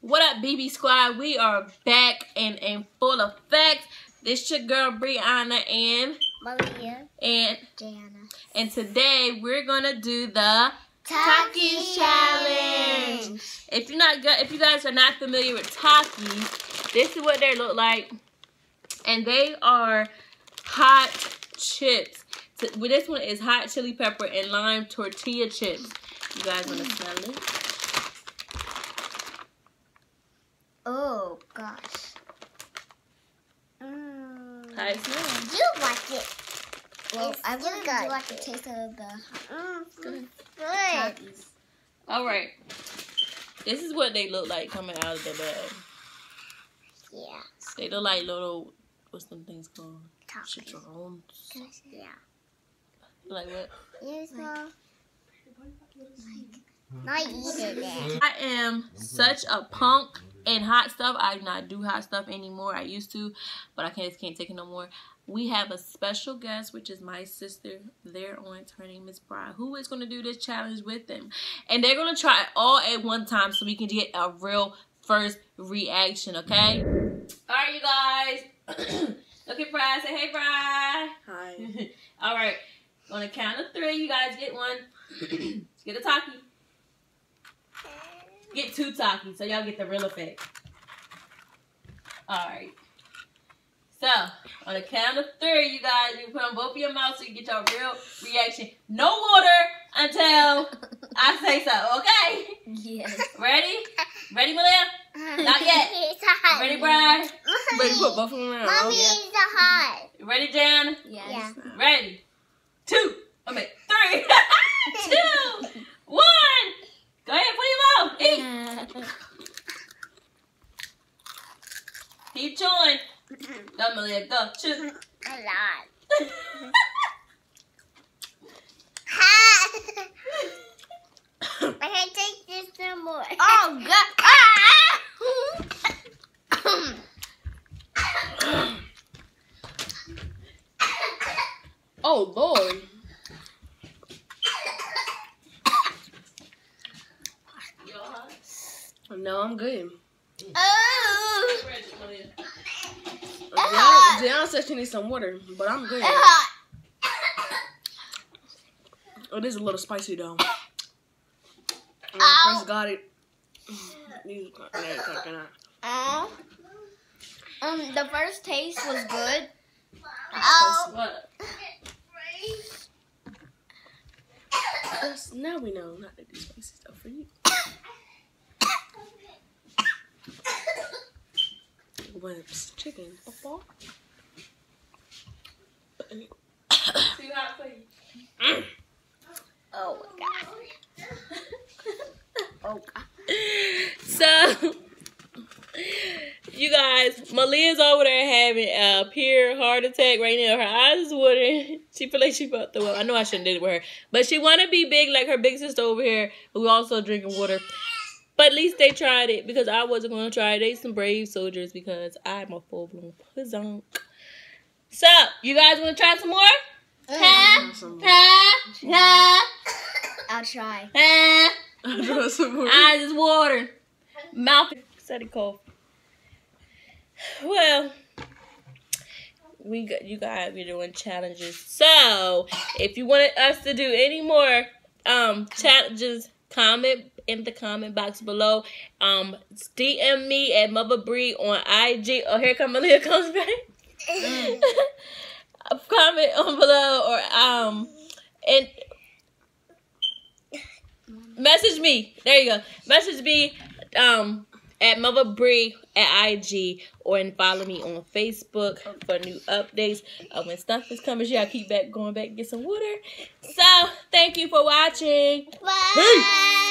What up, BB Squad? We are back and in full effect. This your girl Brianna and Malia, and Jana. and today we're gonna do the Takis challenge. If you're not if you guys are not familiar with Takis, this is what they look like, and they are hot chips. So, well, this one is hot chili pepper and lime tortilla chips. You guys wanna mm. smell it? Oh gosh. Mm. How it smells? You like it. Well, It's I really good. do like the taste of the Mm, Good. good. All right. This is what they look like coming out of the bag. Yeah. They look like little, what's them things called? Takis. Yeah. Like what? You smell not eating it. I am such a punk in hot stuff. I do not do hot stuff anymore. I used to, but I can't just can't take it no more. We have a special guest, which is my sister. Aunt, her name is Bride, who is going to do this challenge with them, and they're going to try it all at one time so we can get a real first reaction. Okay. All right, you guys. Look at Bride. Say hey, Bride. Hi. all right. On the count of three, you guys get one. get a Taki. Get two Takis so y'all get the real effect. Alright. So, on the count of three, you guys, you put on both of your mouths so you get your real reaction. No water until I say so, okay? Yes. Ready? Ready, Malia? Not yet. It's hot. Ready, Brian? Ready, put both of them around. Mommy, Okay. it's hot. Ready, Jan? Yes. Yeah. Ready? Two. I mean, three. Two. One. Go ahead, put your mouth. Eat. Keep chewing. Go, Malia, go. Chew. A lot. I can take this some more. Oh God! Oh, Lord. No, I'm good. Oh. Deanna, Deanna said she needs some water, but I'm good. It is a little spicy though. When. I first got it, these yeah, it's like that. Oh. Um, the first taste was good. Oh. Now we know not to do spicy stuff chicken, football. Too hot for you. Oh my God! Oh God! So, you guys, Malia's over there having a pure heart attack right now. Her eyes is watering. She feel like she about to throw up. I know I shouldn't did it with her, but she want to be big like her big sister over here, who also drinking water. But at least they tried it because I wasn't going to try it. They some brave soldiers because I'm a full blown puzzle. So, you guys want to try some more? Huh? Some- Huh? Huh? I'll try. Huh? I'll draw some more. Eyes is water. Mouth steady cough. Well, we got you guys be doing challenges. So if you wanted us to do any more um challenges, comment in the comment box below. Um DM me at Muvva Bri on IG. Oh here come Malia comes back. comment on below or um and message me. There you go. Message me um at Muvva Bri at IG or and follow me on Facebook for new updates. Uh, when stuff is coming, yeah, I keep back going back and get some water. So thank you for watching. Bye.